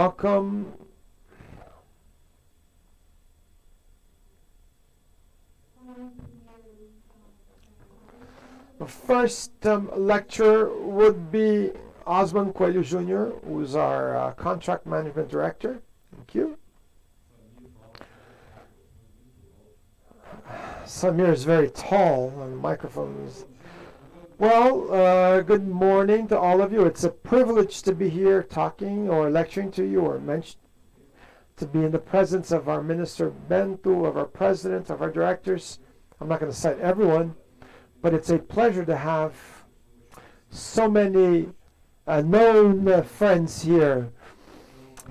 welcome. The first um, lecturer would be Osmond Coelho Jr., who's our uh, contract management director. Thank you. Samir is very tall, and the microphone is. Well, uh, good morning to all of you. It's a privilege to be here talking or lecturing to you or mention, to be in the presence of our Minister Bento, of our President, of our directors. I'm not going to cite everyone, but it's a pleasure to have so many uh, known uh, friends here.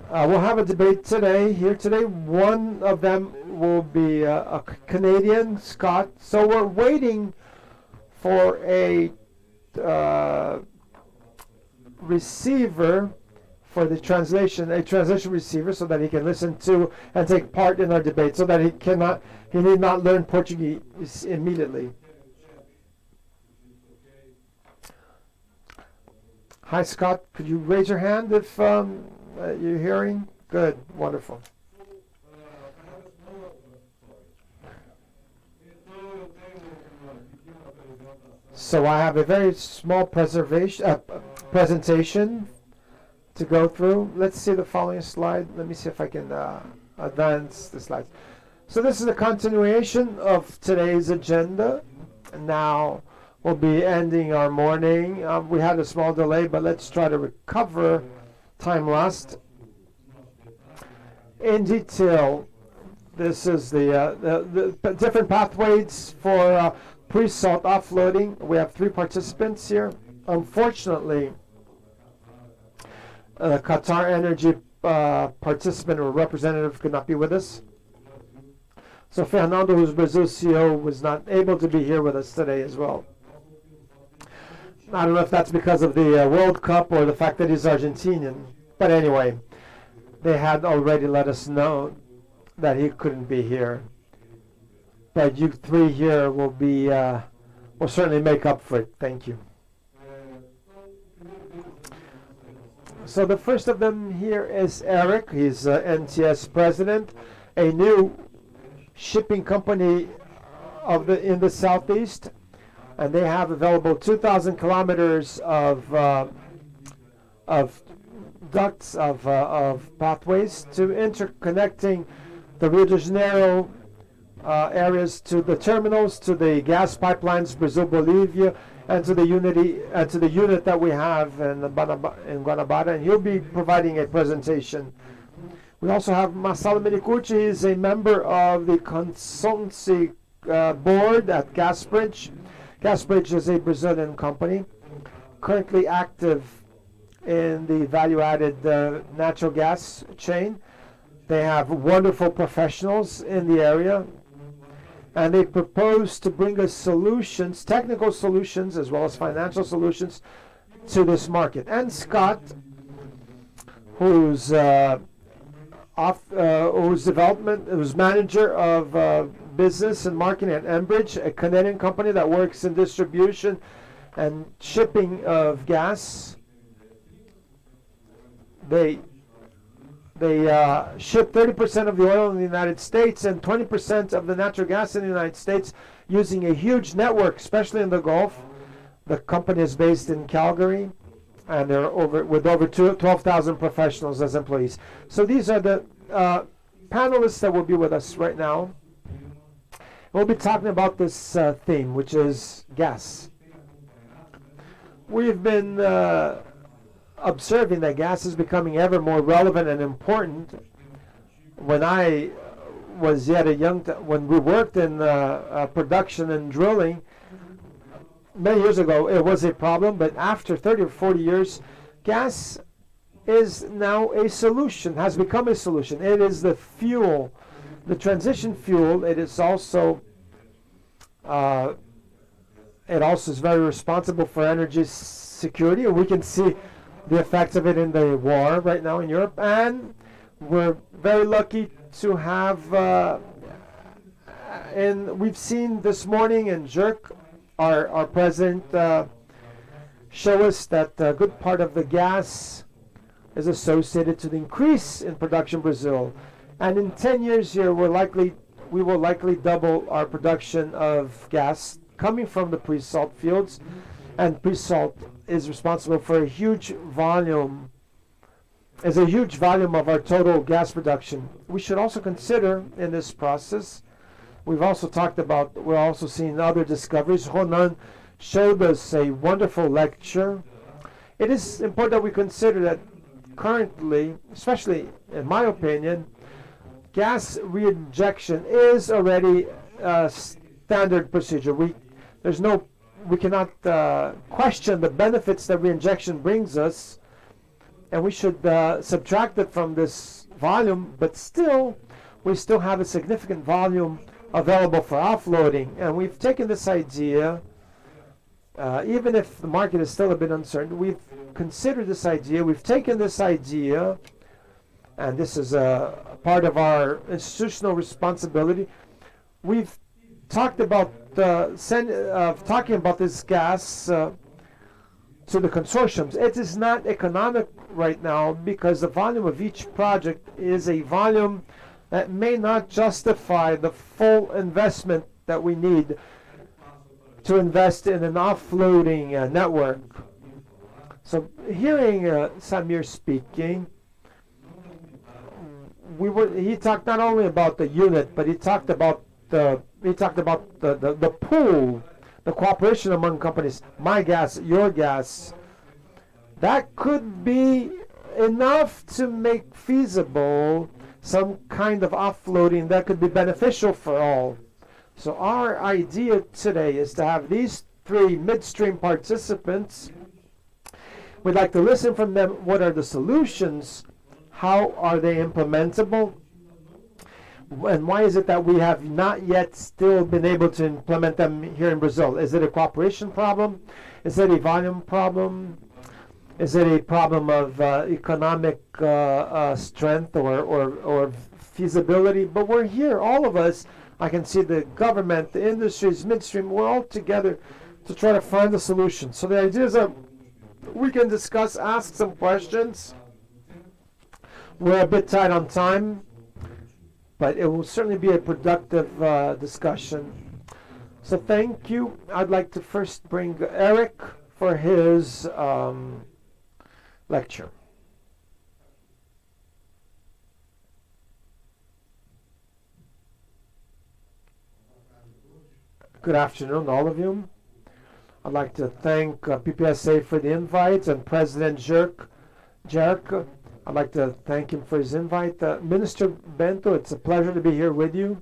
Uh, we'll have a debate today, here today. One of them will be uh, a Canadian, Scott. So we're waiting for a uh, receiver for the translation, a translation receiver, so that he can listen to and take part in our debate, so that he cannot, he need not learn Portuguese immediately. Hi, Scott. Could you raise your hand if um, uh, you're hearing? Good. Wonderful. So I have a very small preservation uh, presentation to go through. Let's see the following slide. Let me see if I can uh, advance the slides. So this is a continuation of today's agenda. And now we'll be ending our morning. Um, we had a small delay, but let's try to recover time lost. In detail, this is the, uh, the, the, different pathways for uh, pre-salt offloading. We have three participants here. Unfortunately, uh, Qatar Energy uh, participant or representative could not be with us. So Fernando, who's Brazil CEO, was not able to be here with us today as well. I don't know if that's because of the uh, World Cup or the fact that he's Argentinian. But anyway, they had already let us know that he couldn't be here. But you three here will be, uh, will certainly make up for it. Thank you. So the first of them here is Eric. He's uh, NTS president, a new shipping company of the in the southeast and they have available 2,000 kilometers of uh, of ducts of uh, of pathways to interconnecting the Rio de Janeiro areas to the terminals, to the gas pipelines, Brazil, Bolivia, and to the unity and to the unit that we have in, in Guanabara. And he'll be providing a presentation. We also have Marcelo Menicucci. He's a member of the consultancy uh, board at Gasbridge. Gasbridge is a Brazilian company currently active in the value-added uh, natural gas chain. They have wonderful professionals in the area, and they propose to bring us solutions, technical solutions as well as financial solutions to this market. And Scott, who's uh, off, uh, who's development, who's manager of uh, business and marketing at Enbridge, a Canadian company that works in distribution and shipping of gas. They they uh, ship 30% of the oil in the United States and 20% of the natural gas in the United States using a huge network, especially in the Gulf. The company is based in Calgary, and they're over with over 12,000 professionals as employees. So these are the uh, panelists that will be with us right now. We'll be talking about this uh, theme, which is gas. We've been uh, observing that gas is becoming ever more relevant and important. When I was yet a young, when we worked in uh, uh, production and drilling, many years ago, it was a problem, but after 30 or 40 years, gas is now a solution, has become a solution. It is the fuel the transition fuel, it is also uh, it also is very responsible for energy security. We can see the effects of it in the war right now in Europe, and we're very lucky to have. Uh, and we've seen this morning in Gerk, our our president, uh, show us that a good part of the gas is associated to the increase in production in Brazil. And in 10 years here, we're likely, we will likely double our production of gas coming from the pre-salt fields. And pre-salt is responsible for a huge volume, is a huge volume of our total gas production. We should also consider in this process, we've also talked about, we're also seeing other discoveries. Ronan showed us a wonderful lecture. It is important that we consider that currently, especially in my opinion, gas reinjection is already a standard procedure. We there's no we cannot uh, question the benefits that reinjection brings us, and we should uh, subtract it from this volume. But still, we still have a significant volume available for offloading, and we've taken this idea. Uh, even if the market is still a bit uncertain, we've considered this idea. We've taken this idea, and this is a, part of our institutional responsibility. We've talked about uh, send, uh, talking about this gas uh, to the consortiums. It is not economic right now because the volume of each project is a volume that may not justify the full investment that we need to invest in an offloading uh, network. So hearing uh, Samir speaking, we were he talked not only about the unit, but he talked about the he talked about the, the, the pool, the cooperation among companies, my gas, your gas. That could be enough to make feasible some kind of offloading that could be beneficial for all. So our idea today is to have these three midstream participants. We'd like to listen from them. What are the solutions? How are they implementable? And why is it that we have not yet still been able to implement them here in Brazil? Is it a cooperation problem? Is it a volume problem? Is it a problem of uh, economic uh, uh, strength or, or, or feasibility? But we're here, all of us. I can see the government, the industries, midstream, we're all together to try to find a solution. So the idea is that we can discuss, ask some questions. We're a bit tight on time but it will certainly be a productive uh, discussion. So thank you. I'd like to first bring Eric for his um, lecture. Good afternoon, all of you. I'd like to thank uh, PPSA for the invite and President Gerk, Gerk I'd like to thank him for his invite. Uh, Minister Bento, it's a pleasure to be here with you.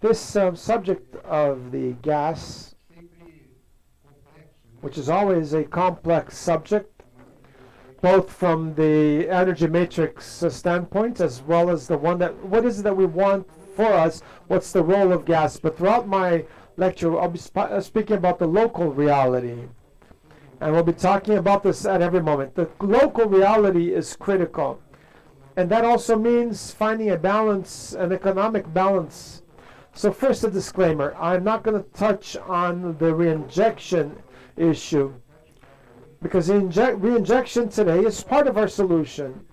This uh, subject of the gas, which is always a complex subject, both from the energy matrix uh, standpoint as well as the one that, what is it that we want for us? What's the role of gas? But throughout my lecture, I'll be sp uh, speaking about the local reality and we'll be talking about this at every moment. The local reality is critical. And that also means finding a balance, an economic balance. So, first, a disclaimer I'm not going to touch on the reinjection issue because reinjection today is part of our solution.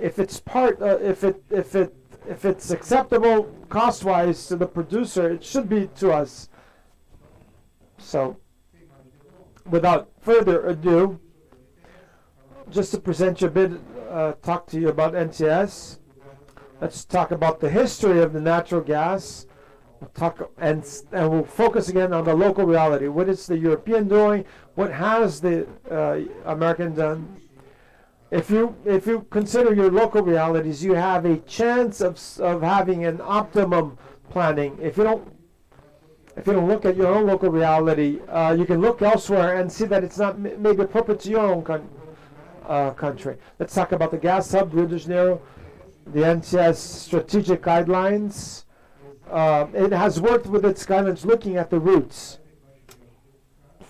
If it's part, uh, if it, if it, if it's acceptable cost-wise to the producer, it should be to us. So, without further ado, just to present you a bit, uh, talk to you about NTS. Let's talk about the history of the natural gas. We'll talk and and we'll focus again on the local reality. What is the European doing? What has the uh, American done? If you if you consider your local realities, you have a chance of of having an optimum planning. If you don't if you don't look at your own local reality, uh, you can look elsewhere and see that it's not maybe appropriate to your own con uh, country. Let's talk about the gas hub, Rio de Janeiro, the NTS strategic guidelines. Uh, it has worked with its guidelines looking at the routes.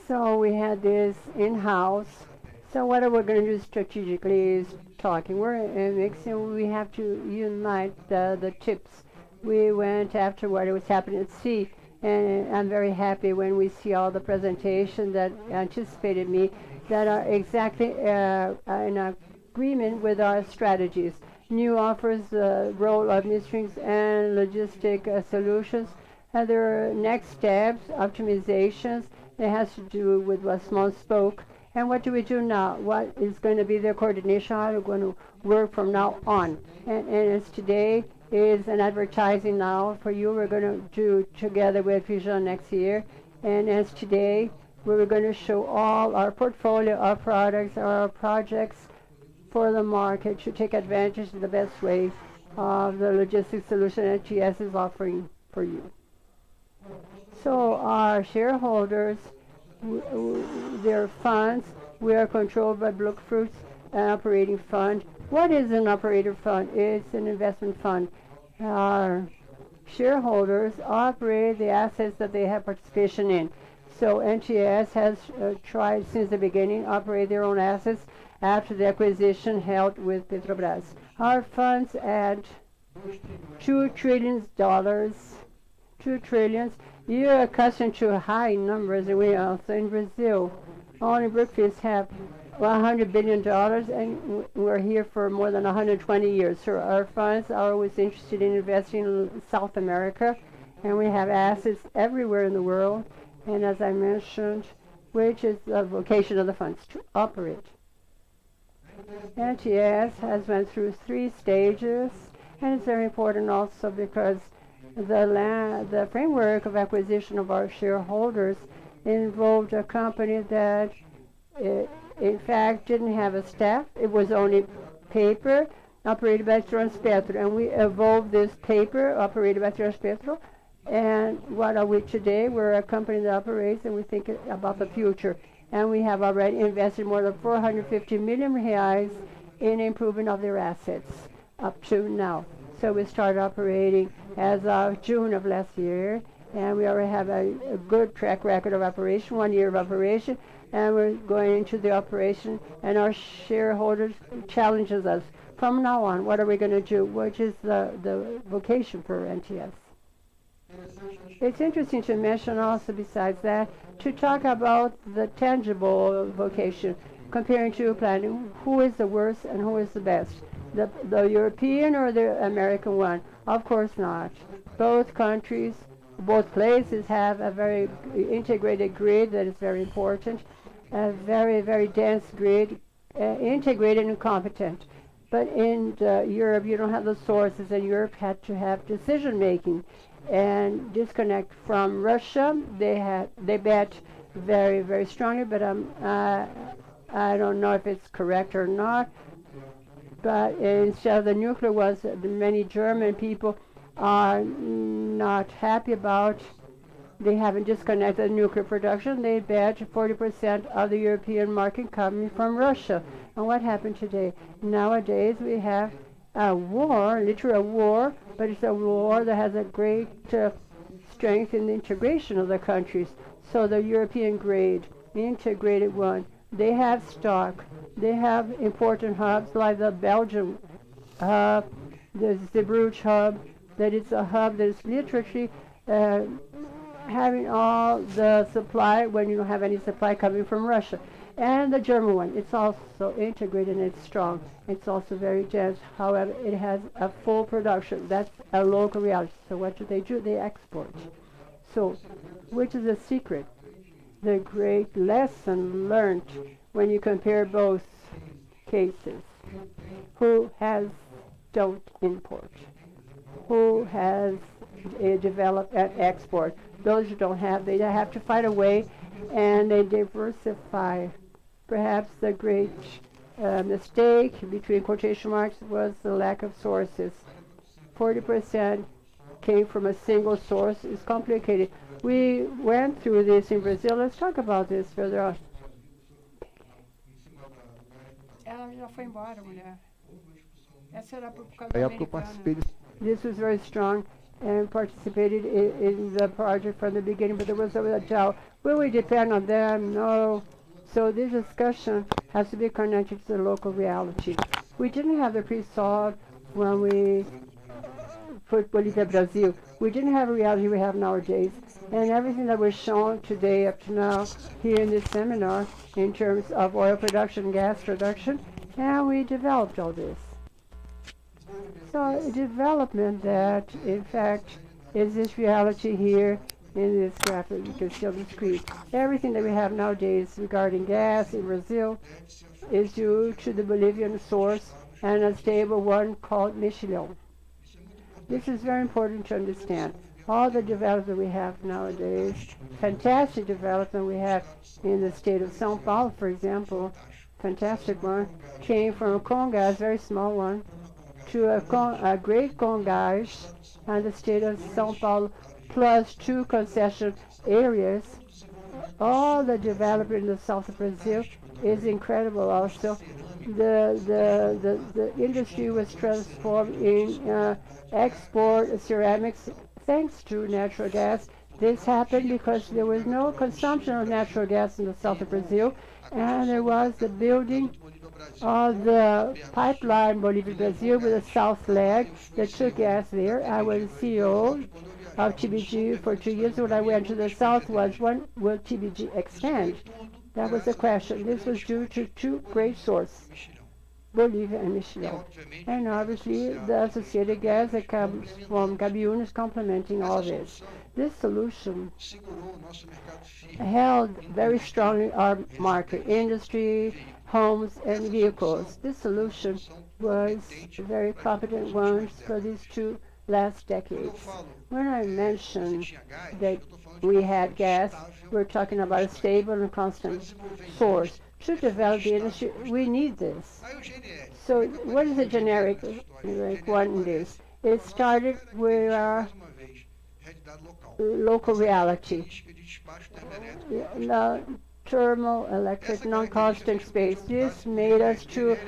So we had this in-house. So what are we going to do strategically is talking. We're mixing. We have to unite the, the tips. We went after what was happening at sea and I'm very happy when we see all the presentation that anticipated me that are exactly uh, in agreement with our strategies. New offers the role of midstreams and logistic uh, solutions. And next steps, optimizations. It has to do with what Simon spoke. And what do we do now? What is going to be the coordination? How are we going to work from now on? And, and as today is an advertising now for you, we're going to do together with Vision next year. And as today, we're going to show all our portfolio, our products, our projects for the market to take advantage in the best way of the logistics solution NTS is offering for you. So our shareholders, their funds, we are controlled by Brookfield, an operating fund. What is an operating fund? It's an investment fund. Our shareholders operate the assets that they have participation in. So NTS has uh, tried since the beginning operate their own assets after the acquisition held with Petrobras. Our funds add two trillion dollars, two trillions. You're accustomed to high numbers, we also in Brazil. Only Brookfields have 100 billion dollars, and we're here for more than 120 years. So our funds are always interested in investing in South America, and we have assets everywhere in the world. And as I mentioned, which is the vocation of the funds to operate. NTS has went through three stages, and it's very important also because the, the framework of acquisition of our shareholders involved a company that, uh, in fact, didn't have a staff. It was only paper operated by Transpetro, and we evolved this paper operated by Transpetro. And what are we today? We're a company that operates, and we think about the future. And we have already invested more than 450 million reais in improvement of their assets up to now. So we started operating as of June of last year, and we already have a, a, good track record of operation, one year of operation, and we're going into the operation, and our shareholders challenges us. From now on, what are we going to do? Which is the, the vocation for NTS. It's interesting to mention also, besides that, to talk about the tangible vocation, comparing to planning, who is the worst and who is the best the, the European or the American one? Of course not. Both countries, both places have a very integrated grid that is very important, a very, very dense grid, uh, integrated and competent. But in Europe, you don't have the sources, and Europe had to have decision making and disconnect from Russia. They had they bet very, very strongly, but um, uh, I don't know if it's correct or not but instead of the nuclear was many German people are not happy about they haven't disconnected nuclear production. They bet 40% of the European market coming from Russia. And what happened today? Nowadays we have a war, literally a war, but it's a war that has a great uh, strength in the integration of the countries. So the European grade, integrated one, they have stock. They have important hubs like the Belgium hub, the Zeebrugge hub, that is a hub that is literally uh, having all the supply when you don't have any supply coming from Russia. And the German one, it's also integrated and it's strong. It's also very dense. However, it has a full production. That's a local reality. So what do they do? They export. So, which is the secret? the great lesson learned when you compare both cases. Who has don't import? Who has uh, developed and export? Those who don't have, they have to find a way and they diversify. Perhaps the great uh, mistake, between quotation marks, was the lack of sources. 40% came from a single source. It's complicated. We went through this in Brazil. Let's talk about this further on. Ela já foi embora, mulher. Essa era por causa This was very strong and participated in, in, the project from the beginning, but there was a doubt. Will we depend on them? No. So this discussion has to be connected to the local reality. We didn't have the pre-salt when we put Bolivia Brazil. We didn't have a reality we have nowadays. And everything that was shown today up to now here in this seminar in terms of oil production, gas production, And we developed all this. So a development that, in fact, is this reality here in this graphic. You can see on the screen. Everything that we have nowadays regarding gas in Brazil is due to the Bolivian source and a stable one called Mexilhão. This is very important to understand. All the development we have nowadays, fantastic development we have in the state of São Paulo, for example, fantastic one, came from a Comgás, very small one, to a, con- a great Comgás and the state of São Paulo, plus two concession areas. All the development in the south of Brazil is incredible also. The, the, the, the industry was transformed in uh, export ceramics thanks to natural gas. This happened because there was no consumption of natural gas in the south of Brazil, and there was the building of the pipeline Bolivia Brazil with a south leg that took gas there. I was CEO of TBG for two years. When I went to the south was when will TBG extend? That was the question. This was due to two great sources, Bolivia and Mexilhão. And obviously the associated gas that comes from Gabiun is complementing all this. This solution held very strongly our market, industry, homes, and vehicles. This solution was a very competent one for these two last decades. When I mentioned that we had gas, we're talking about a stable and constant source. To develop the industry, we need this. So what is the generic like one this? It started with our local reality. The thermal electric non-constant space. This made us to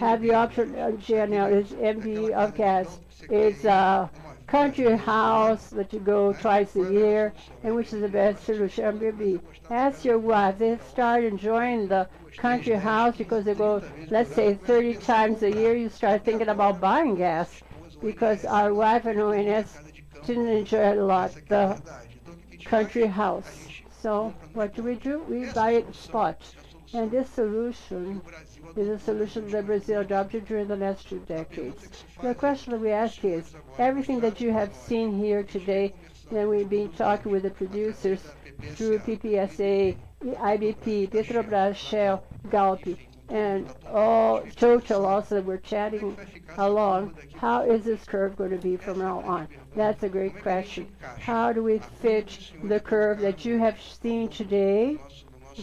have the option uh, of GNL is MD of gas. It's a country house that you go twice a year and which is the best solution. MBB. Ask your wife. They start enjoying the country house because they go, let's say 30 times a year, you start thinking about buying gas because our wife and ONS didn't enjoy a lot the country house. So what do we do? We buy it spot. And this solution is a solution that Brazil adopted during the last two decades. The question that we ask is, everything that you have seen here today, and we've been talking with the producers through PPSA, IBP, Petrobras, Shell, Galp, and all total also we're chatting along, how is this curve going to be from now on? That's a great question. How do we fit the curve that you have seen today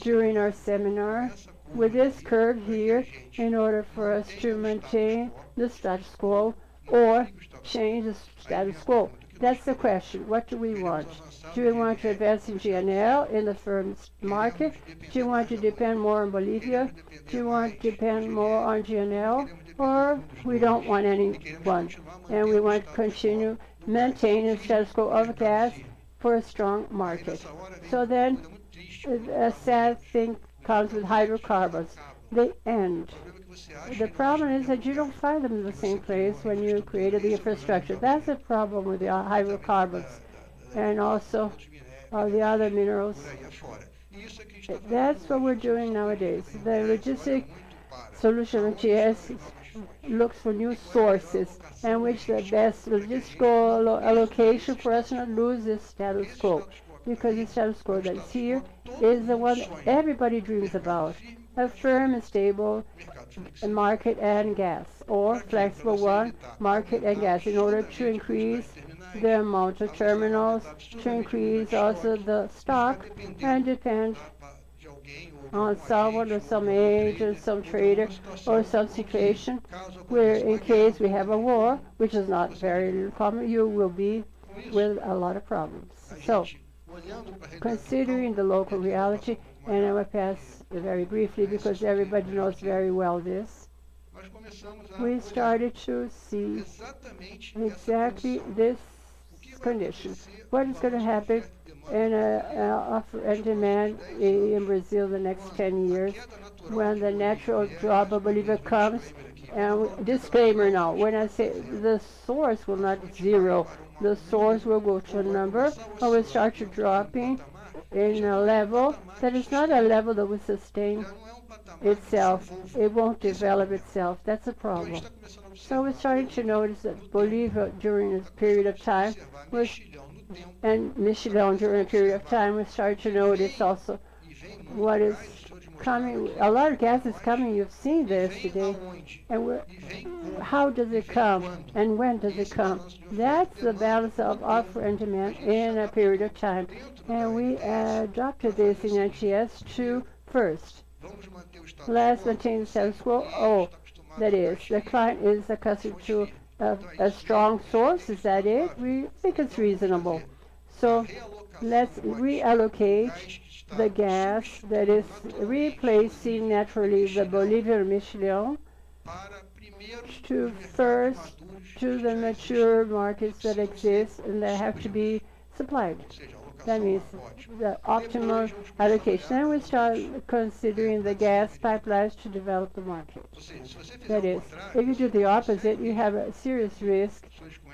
during our seminar with this curve here in order for us to maintain the status quo or change the status quo? That's the question. What do we want? Do we want to invest in GNL in the firm's market? Do you want to depend more on Bolivia? Do you want to depend more on GNL? Or we don't want anyone and we want to continue maintaining a status quo of gas for a strong market. So then a sad thing comes with hydrocarbons. They end. The problem is that you don't find them in the same place when you created the infrastructure. That's the problem with the hydrocarbons and also all the other minerals. That's what we're doing nowadays. The logistic solution of GS looks for new sources and which the best logistical allocation for us not lose this status quo because the status quo that's here is the one everybody dreams about. A firm and stable market and gas, or flexible one, market and gas, in order to increase the amount of terminals, to increase also the stock, and depend on someone or some agent, some trader, or some situation where in case we have a war, which is not very common, you will be with a lot of problems. So, considering the local reality, and I will pass very briefly because everybody knows very well this, we started to see exactly this condition. What is going to happen in a, uh, uh, offer and demand in Brazil the next 10 years when the natural drop of Bolivia comes. And disclaimer now, when I say the source will not zero, the source will go to a number or will start to dropping in a level that is not a level that will sustain itself. It won't develop itself. That's a problem. So we're starting to notice that Bolivia during this period of time was, and Mexilhão during a period of time, we started to notice also what is coming. A lot of gas is coming. You've seen this today. And how does it come? And when does it come? That's the balance of offer and demand in a period of time. And we adopted this in NTS 2 first. Let's maintain the status quo. Oh, that is, the client is accustomed to a, a strong source. Is that it? We think it's reasonable. So let's reallocate the gas that is replacing naturally the Bolivian Mexilhão to first to the mature markets that exist and that have to be supplied. That means the optimal allocation. And we start considering the gas pipelines to develop the market. That is, if you do the opposite, you have a serious risk.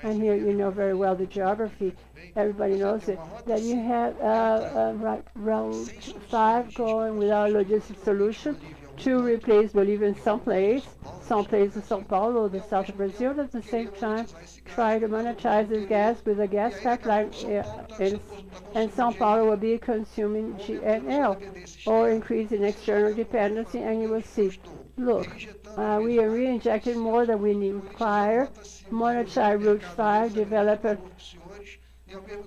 And here you know very well the geography. Everybody knows it. That you have uh, uh, route five going without logistic solution to replace Bolivia in some place, some place in Sao Paulo, the south of Brazil, at the same time try to monetize this gas with a gas pipeline uh, in, and Sao Paulo will be consuming GNL or increasing external dependency and you will see, look, uh, we are re-injecting more than we need prior, monetize Route 5, develop a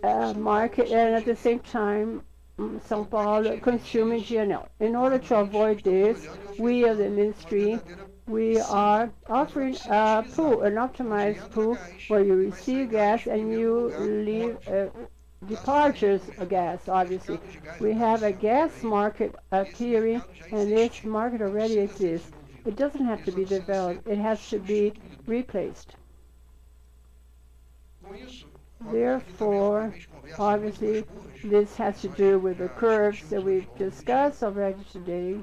uh, market and at the same time São Paulo consuming GNL. In order to avoid this, we as the ministry, we are offering a pool, an optimized pool, where you receive gas and you leave uh, departures of gas, obviously. We have a gas market appearing, and this market already exists. It doesn't have to be developed. It has to be replaced. Therefore, obviously, this has to do with the curves that we've discussed already today.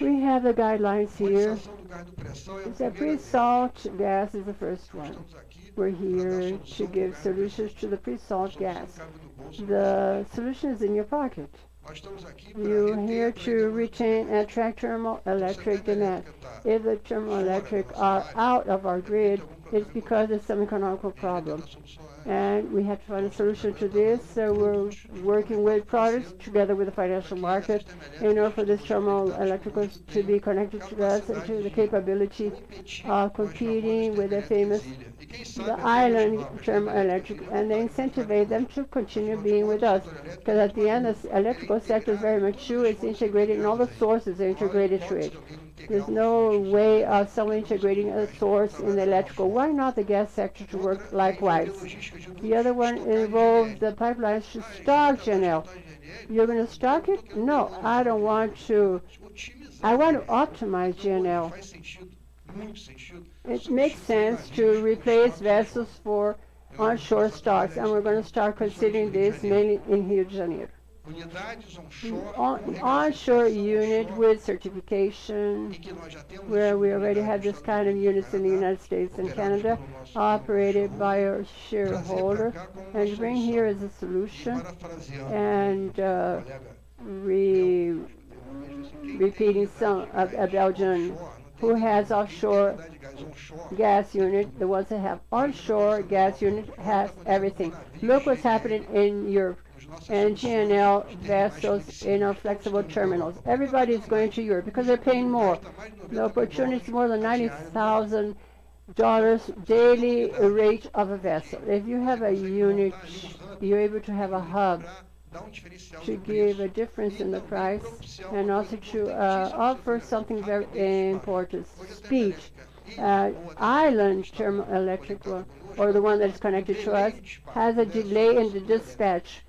We have the guidelines here. The pre-salt gas is the first one. We're here to give solutions to the pre-salt gas. The solution is in your pocket. You're here to retain and attract thermoelectric demand. If the thermoelectric are out of our grid, it's because of some economical problem. And we have to find a solution to this. So we're working with products together with the financial market in order for this thermal electricals to be connected to us and to the capability of competing with the famous the island thermoelectric and they incentivize them to continue being with us. Because at the end the electrical sector is very mature, it's integrated and all the sources are integrated to it. There's no way of someone integrating a source in the electrical. Why not the gas sector to work likewise? The other one involves the pipelines to stock GNL. You're going to stock it? No, I don't want to. I want to optimize GNL. It makes sense to replace vessels for onshore stocks, and we're going to start considering this mainly in Rio de Janeiro. On, onshore unit with certification, where we already have this kind of units in the United States and Canada, operated by a shareholder, and bring here as a solution, and uh, re repeating some of a Belgian who has offshore gas unit, the ones that have onshore gas unit has everything. Look what's happening in Europe and GNL vessels in our flexible terminals. Everybody is going to Europe because they're paying more. The opportunity is more than ninety thousand dollars daily rate of a vessel. If you have a unit, you're able to have a hub to give a difference in the price and also to uh, offer something very important, speed. Uh, island thermoelectric or the one that is connected to us has a delay in the dispatch.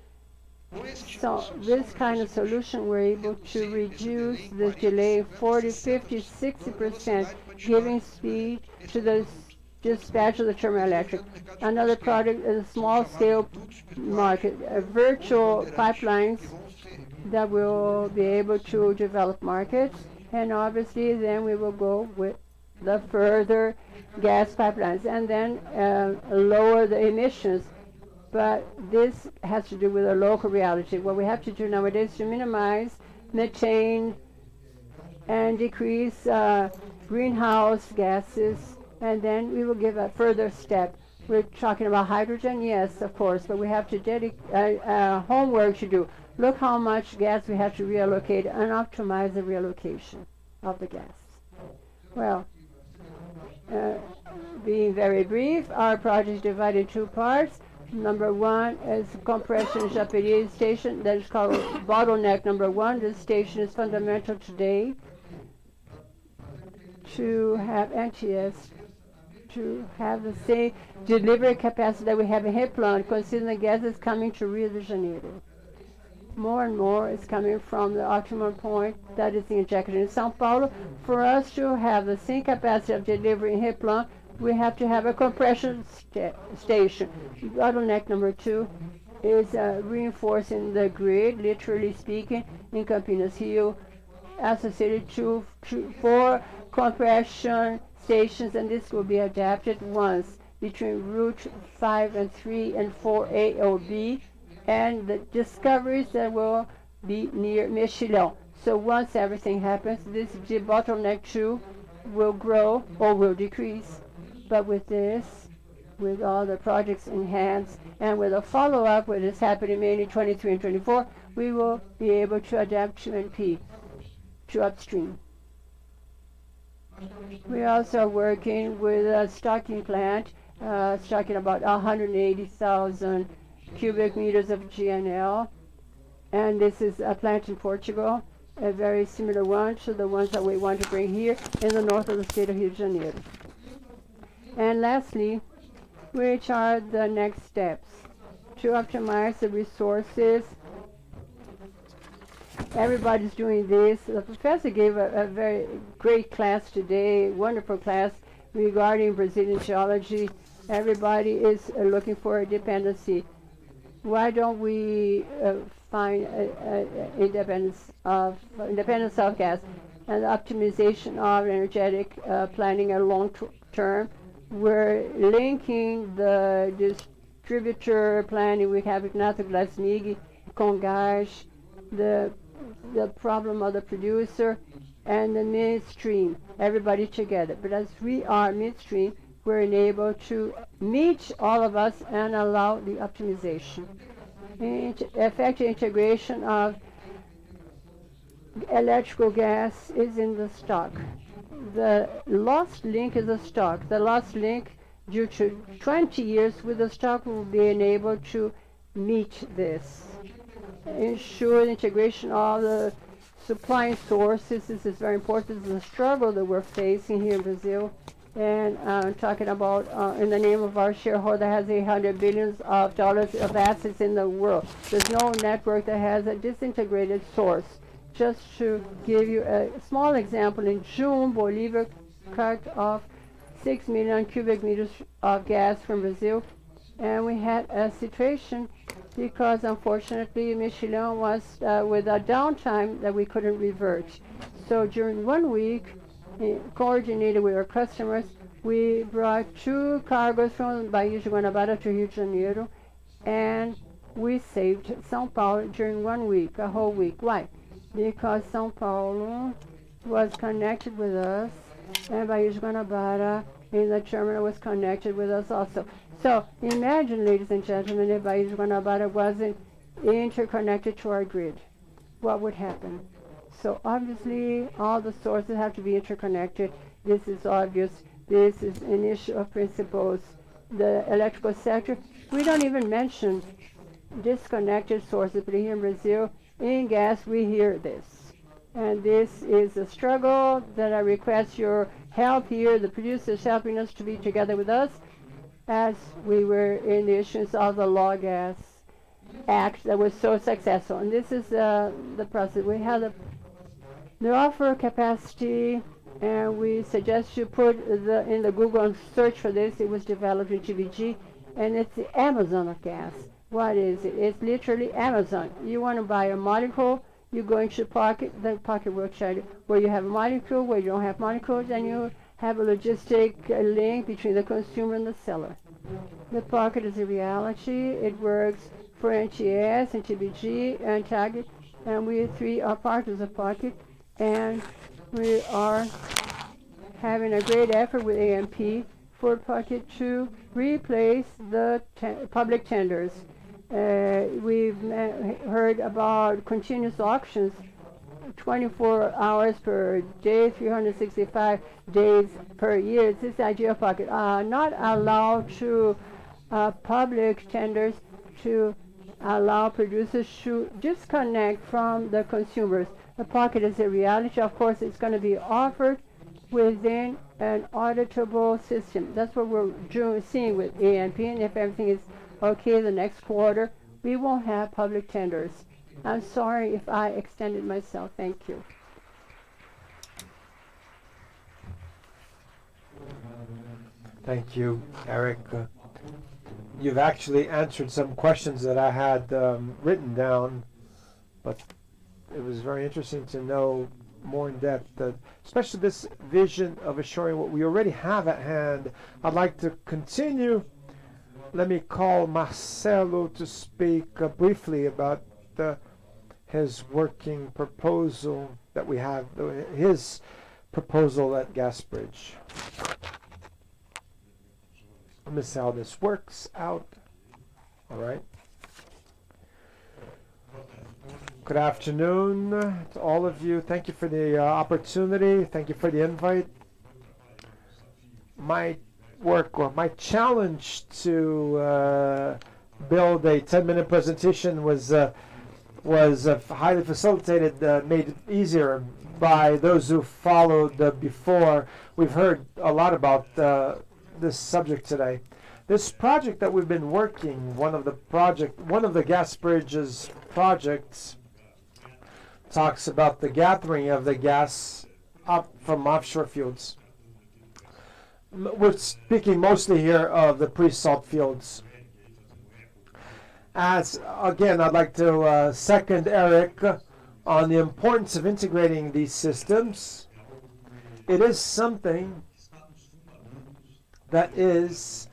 So this kind of solution, we're able to reduce the delay 40, 50, 60%, giving speed to the dispatch of the thermoelectric. Another product is a small-scale market, uh, virtual pipelines that will be able to develop markets, and obviously then we will go with the further gas pipelines, and then uh, lower the emissions but this has to do with a local reality. What we have to do nowadays to minimize methane and decrease uh, greenhouse gases, and then we will give a further step. We're talking about hydrogen, yes, of course, but we have to dedicate uh, uh, homework to do. Look how much gas we have to reallocate and optimize the reallocation of the gas. Well, uh, being very brief, our project is divided in two parts. Number one is compression Japeri station that is called bottleneck number one. This station is fundamental today to have NTS to have the same delivery capacity that we have in Replan, considering the gas is coming to Rio de Janeiro. More and more is coming from the optimum point that is injected in São Paulo. For us to have the same capacity of delivery in we have to have a compression sta station. Bottleneck number two is uh, reinforcing the grid, literally speaking, in Campinas Rio, associated to, to four compression stations, and this will be adapted once between Route 5 and 3 and 4A or B, and the discoveries that will be near Mexilhão. So once everything happens, this bottleneck 2 will grow or will decrease. But with this, with all the projects in hands, and with a follow-up, what is happening mainly 23 and 24, we will be able to adapt to NP, to upstream. We're also working with a stocking plant, uh, stocking about 180,000 cubic meters of GNL. And this is a plant in Portugal, a very similar one to the ones that we want to bring here in the north of the state of Rio de Janeiro. And lastly, which are the next steps to optimize the resources. Everybody's doing this. The professor gave a, a very great class today, wonderful class regarding Brazilian geology. Everybody is uh, looking for a dependency. Why don't we uh, find independence of independence of gas and optimization of energetic uh, planning a long term? We're linking the distributor planning we have Ignacio Gasmig, Comgás, the the problem of the producer and the midstream, everybody together. But as we are midstream, we're able to meet all of us and allow the optimization. Effective integration of electrical gas is in the stock. The last link is the stock. The last link, due to 20 years with the stock, will be enabled to meet this ensure integration of the supply sources. This is very important. This is a struggle that we're facing here in Brazil. And I'm talking about, uh, in the name of our shareholder, has 800 billions of dollars of assets in the world. There's no network that has a disintegrated source. Just to give you a small example, in June, Bolivia cut off 6 million cubic meters of gas from Brazil. And we had a situation because unfortunately Mexilhão was uh, with a downtime that we couldn't revert. So during one week, uh, coordinated with our customers, we brought two cargoes from Bahia de Guanabara to Rio de Janeiro, and we saved São Paulo during one week, a whole week. Why? Because São Paulo was connected with us, and Bahia de Guanabara in the terminal was connected with us also. So imagine, ladies and gentlemen, if Bahia de Guanabara wasn't interconnected to our grid, what would happen? So obviously, all the sources have to be interconnected. This is obvious. This is an issue of principles. The electrical sector, we don't even mention disconnected sources, but here in Brazil, in gas, we hear this. And this is a struggle that I request your help here, the producers helping us to be together with us as we were in the issuance of the Law Gas Act that was so successful. And this is uh, the process. We have the, the offer capacity, and we suggest you put the, in the Google search for this. It was developed in GVG, and it's the Amazon of gas. What is it? It's literally Amazon. You want to buy a molecule, you go into pocket, the pocket website where you have a molecule, where you don't have molecules, and you have a logistic link between the consumer and the seller. The pocket is a reality. It works for NTS and TBG and TAG, and we three are partners of Pocket, and we are having a great effort with ANP for Pocket to replace the te- public tenders. Uh, we've heard about continuous auctions 24 hours per day, 365 days per year. This idea of pocket are not allowed to uh, public tenders to allow producers to disconnect from the consumers. The pocket is a reality. Of course, it's going to be offered within an auditable system. That's what we're seeing with ANP. And if everything is okay the next quarter, we won't have public tenders. I'm sorry if I extended myself. Thank you. Thank you, Eric. Uh, you've actually answered some questions that I had um, written down, but it was very interesting to know more in depth, especially this vision of assuring what we already have at hand. I'd like to continue. Let me call Marcelo to speak uh, briefly about his working proposal that we have, his proposal at Gasbridge. Let me see how this works out. All right. Good afternoon to all of you. Thank you for the uh, opportunity. Thank you for the invite. My work or my challenge to uh, build a 10 minute presentation was uh, was uh, highly facilitated, uh, made easier by those who followed uh, before. We've heard a lot about this subject today. This project that we've been working, one of the project, one of the Gasbridges projects, talks about the gathering of the gas up from offshore fields. We're speaking mostly here of the pre-salt fields as again, I'd like to uh, second Eric on the importance of integrating these systems. It is something that is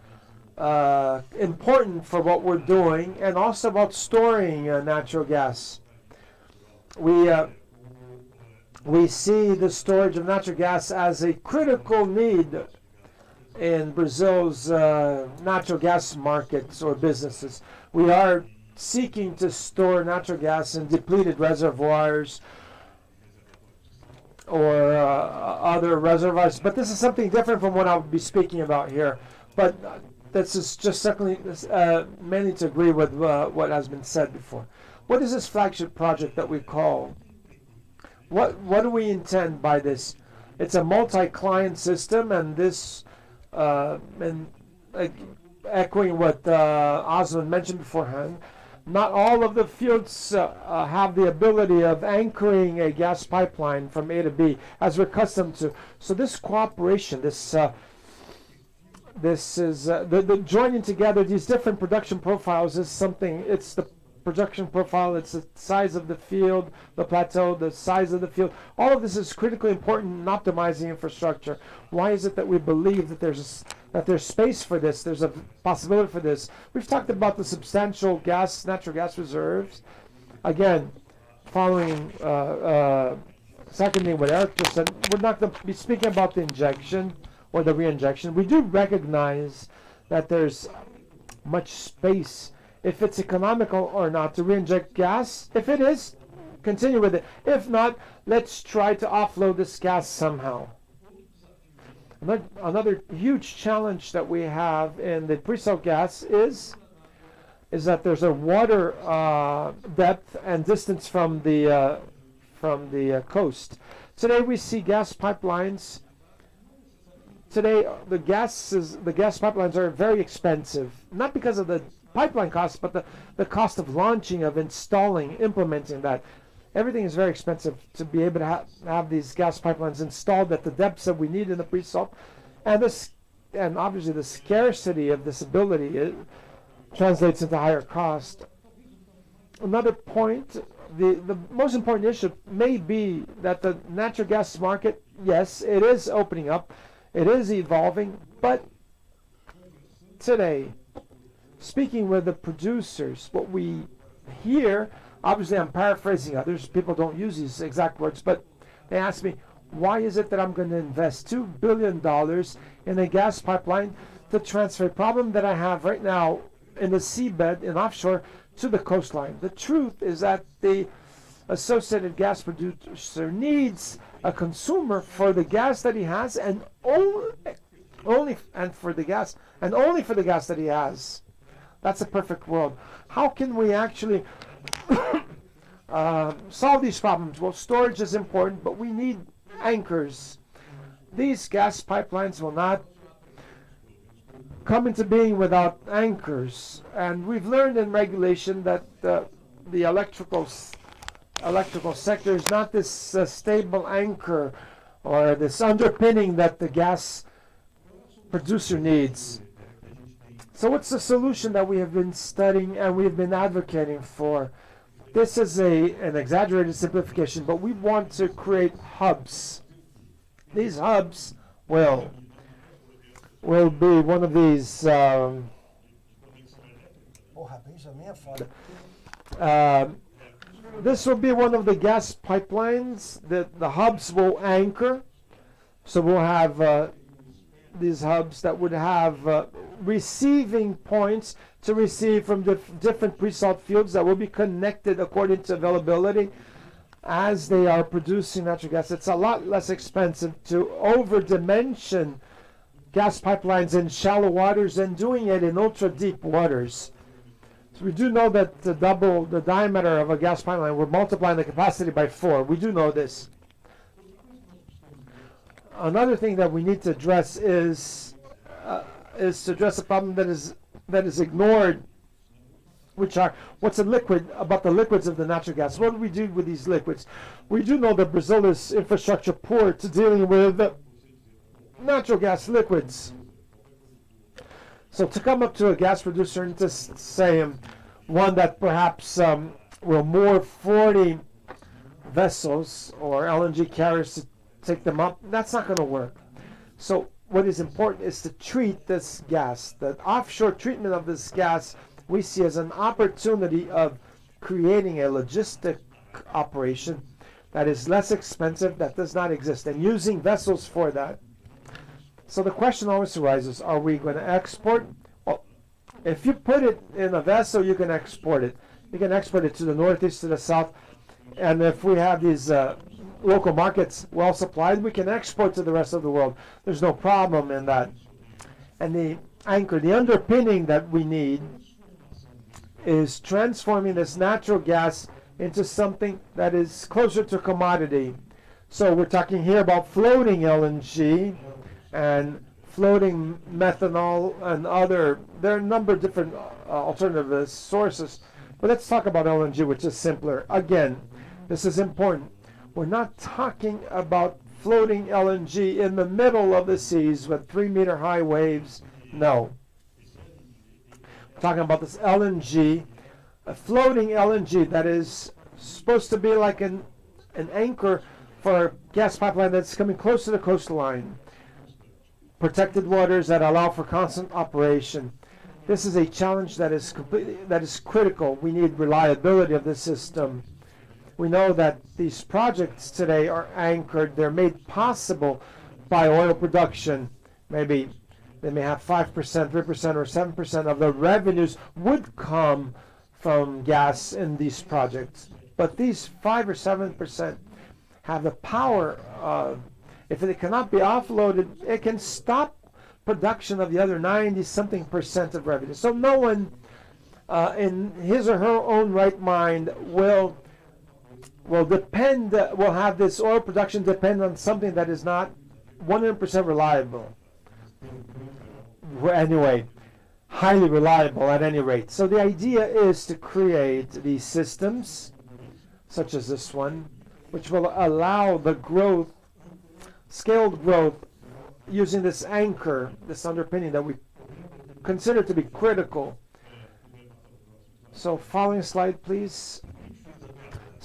uh, important for what we're doing and also about storing uh, natural gas. We, uh, we see the storage of natural gas as a critical need in Brazil's uh, natural gas markets or businesses. We are seeking to store natural gas in depleted reservoirs or uh, other reservoirs, but this is something different from what I'll be speaking about here. But this is just certainly uh, mainly to agree with uh, what has been said before. What is this flagship project that we call? What what do we intend by this? It's a multi-client system, and this uh, and echoing what uh, Osmond mentioned beforehand, not all of the fields uh, uh, have the ability of anchoring a gas pipeline from A to B as we're accustomed to. So this cooperation, this uh, this is uh, the, the joining together these different production profiles is something. It's the production profile, it's the size of the field, the plateau, the size of the field. All of this is critically important in optimizing infrastructure. Why is it that we believe that there's that there's space for this, there's a possibility for this? We've talked about the substantial gas, natural gas reserves. Again, following, uh, uh, seconding what Eric just said, we're not going to be speaking about the injection or the reinjection. We do recognize that there's much space if it's economical or not to reinject gas. If it is, continue with it. If not, let's try to offload this gas somehow. Another huge challenge that we have in the pre-salt gas is is that there's a water uh, depth and distance from the uh, from the uh, coast. Today we see gas pipelines. Today the gas is, the gas pipelines are very expensive, not because of the pipeline costs, but the, the cost of launching, of installing, implementing that. Everything is very expensive to be able to ha have these gas pipelines installed at the depths that we need in the pre-salt. And this, and obviously the scarcity of this ability it translates into higher cost. Another point, the, the most important issue may be that the natural gas market, yes, it is opening up, it is evolving, but today speaking with the producers, what we hear, obviously I'm paraphrasing others, people don't use these exact words, but they ask me, why is it that I'm going to invest $2 billion in a gas pipeline to transfer a problem that I have right now in the seabed in offshore to the coastline? The truth is that the associated gas producer needs a consumer for the gas that he has and only, only and for the gas and only for the gas that he has. That's a perfect world. How can we actually uh, solve these problems? Well, storage is important, but we need anchors. These gas pipelines will not come into being without anchors. And we've learned in regulation that uh, the electrical electrical sector is not this uh, stable anchor or this underpinning that the gas producer needs. So what's the solution that we have been studying and we have been advocating for? This is a an exaggerated simplification, but we want to create hubs. These hubs will will be one of these um, uh, this will be one of the gas pipelines that the hubs will anchor. So we'll have uh, these hubs that would have uh, receiving points to receive from dif different pre-salt fields that will be connected according to availability as they are producing natural gas. It's a lot less expensive to over-dimension gas pipelines in shallow waters than doing it in ultra-deep waters. So we do know that the double the diameter of a gas pipeline, we're multiplying the capacity by four. We do know this. Another thing that we need to address is uh, is to address a problem that is that is ignored, which are what's a liquid about the liquids of the natural gas. What do we do with these liquids? We do know that Brazil is infrastructure poor to dealing with natural gas liquids. So to come up to a gas producer and to say um, one that perhaps um, will moor 40 vessels or LNG carriers to take them up, that's not going to work. So what is important is to treat this gas. The offshore treatment of this gas we see as an opportunity of creating a logistic operation that is less expensive, that does not exist, and using vessels for that. So the question always arises, are we going to export? Well, if you put it in a vessel, you can export it. You can export it to the northeast, to the south. And if we have these uh, local markets well supplied, we can export to the rest of the world. There's no problem in that. And the anchor, the underpinning that we need is transforming this natural gas into something that is closer to commodity. So we're talking here about floating LNG, and floating methanol and other, there are a number of different uh, alternative sources. But let's talk about LNG, which is simpler. Again, this is important. We're not talking about floating LNG in the middle of the seas with three meter high waves. No. We're talking about this LNG, a floating LNG that is supposed to be like an, an anchor for a gas pipeline that's coming close to the coastline protected waters that allow for constant operation. This is a challenge that is completely that is critical. We need reliability of the system. We know that these projects today are anchored, they're made possible by oil production. Maybe they may have 5%, 3%, or 7% of the revenues would come from gas in these projects. But these 5 or 7% have the power of if it cannot be offloaded, it can stop production of the other 90 something percent of revenue. So no one uh, in his or her own right mind will will depend uh, will have this oil production depend on something that is not 100% reliable. Anyway, highly reliable at any rate. So the idea is to create these systems such as this one which will allow the growth scaled growth using this anchor, this underpinning that we consider to be critical. So following slide, please.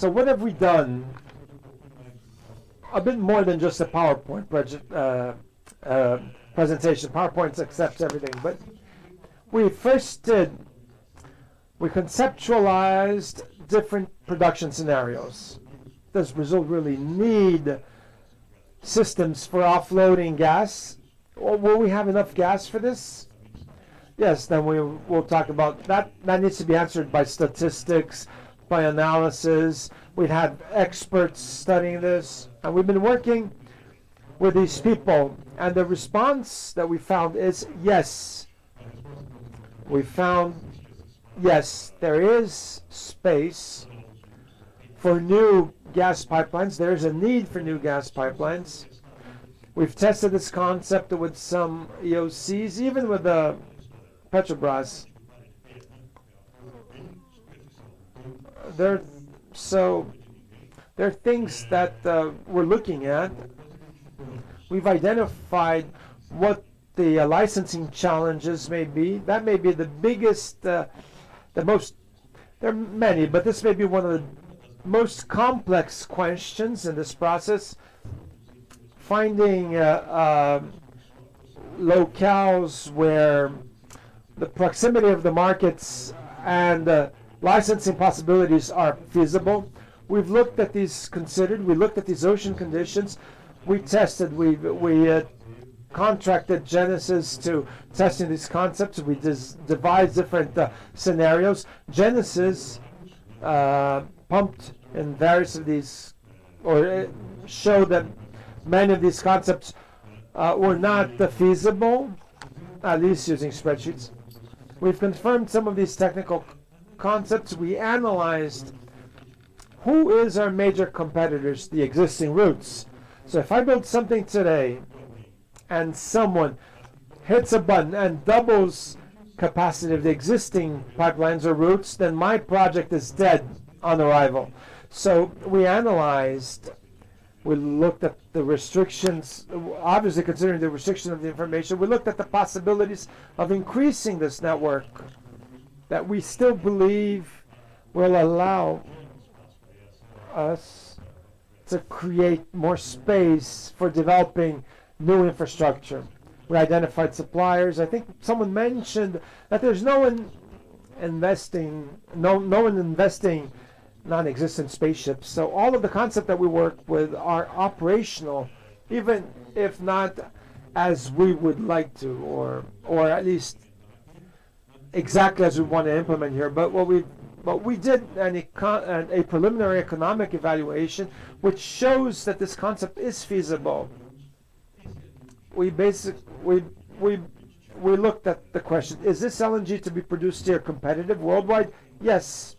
So what have we done? A bit more than just a PowerPoint uh, uh, presentation. PowerPoint accepts everything, but we first did we conceptualized different production scenarios. Does Brazil really need systems for offloading gas? Or will we have enough gas for this? Yes, then we will talk about that. That needs to be answered by statistics, by analysis. We've had experts studying this, and we've been working with these people. And the response that we found is yes. We found yes, there is space for new gas pipelines. There's a need for new gas pipelines. We've tested this concept with some EOCs, even with the Petrobras. There, so there are things that uh, we're looking at. We've identified what the uh, licensing challenges may be. That may be the biggest, uh, the most. There are many, but this may be one of the most complex questions in this process. Finding uh, um, locales where the proximity of the markets and uh, licensing possibilities are feasible. We've looked at these considered. We looked at these ocean conditions. We tested. We we uh, contracted Genesis to testing these concepts. We devised different uh, scenarios. Genesis uh, pumped in various of these, or uh, showed that many of these concepts uh, were not feasible, at least using spreadsheets. We've confirmed some of these technical concepts. We analyzed who is our major competitors, the existing routes. So if I build something today and someone hits a button and doubles capacity of the existing pipelines or routes, then my project is dead on arrival. So we analyzed we looked at the restrictions, obviously considering the restriction of the information. We looked at the possibilities of increasing this network that we still believe will allow us to create more space for developing new infrastructure. We identified suppliers. I think someone mentioned that there's no one investing, no, no one investing non-existent spaceships. So all of the concepts that we work with are operational, even if not as we would like to, or or at least exactly as we want to implement here. But what we but we did an a preliminary economic evaluation, which shows that this concept is feasible. We basic we we we looked at the question: Is this LNG to be produced here competitive worldwide? Yes.